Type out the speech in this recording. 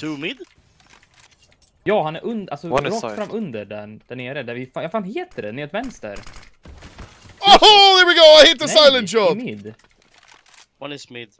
Two mid? Ja, han är under, alltså One rakt side. fram under där, där nere. Där vi, fan, vad fan heter det? Ner vänster. Oh, there we go! I hit the Nej, silent shot! mid. One is mid.